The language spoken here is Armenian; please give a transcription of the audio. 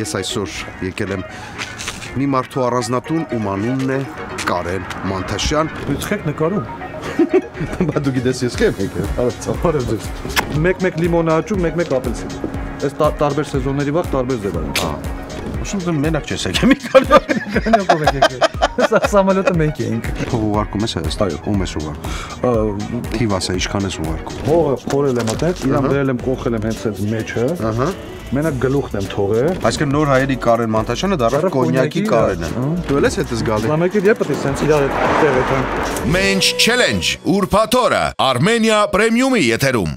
ես այսօր եկել եմ մի մարդու առանձնատուն, ում անունն է Կարեն Մանթաշյան։ Իսկ նկարում։ Բա դու գիտես ես քեֆ եկել, հարցա։ Բարև ձեզ։ Մեկ-մեկ լիմոնաճու, մեկ-մեկ ապելսին։ Այս տա- տարբեր սեզոնների վաղ տարբեր ձև են։ Ուսում դու մենակ չես եկել մի եք եկել։ Սա սամալյոտը մենք էինք։ փող ուղարկում ես Հայաստան։ Ում ես ուղարկում։ Թիվ ասա, ինչքան ես ուղարկում։ Հողը փորել եմ այդտեղ, իրան վերել եմ կողել եմ հենց այդ մեջը։ Ահա։ Մենակ գլուխն եմ թողել։ Այսինքն նոր հայերի Կարեն Մանթաշյանը դառավ կոնյակի Կարենը։ Դու ելես հետս գալի։ Լամեկել եփ դե սենց իրար հետ տեղ հետ։ Mensch Challenge Ուրփաթորը Armenia Premium-ի եթերում